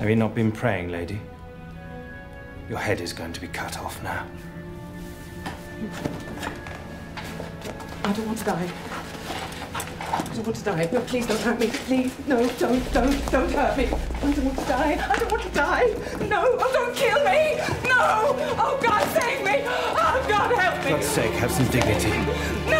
Have you not been praying, lady? Your head is going to be cut off now. I don't want to die. I don't want to die. No, please don't hurt me. Please, no, don't, don't, don't hurt me. I don't want to die. I don't want to die. No, oh, don't kill me. No. Oh, God, save me. Oh, God, help me. For God's sake, have some dignity.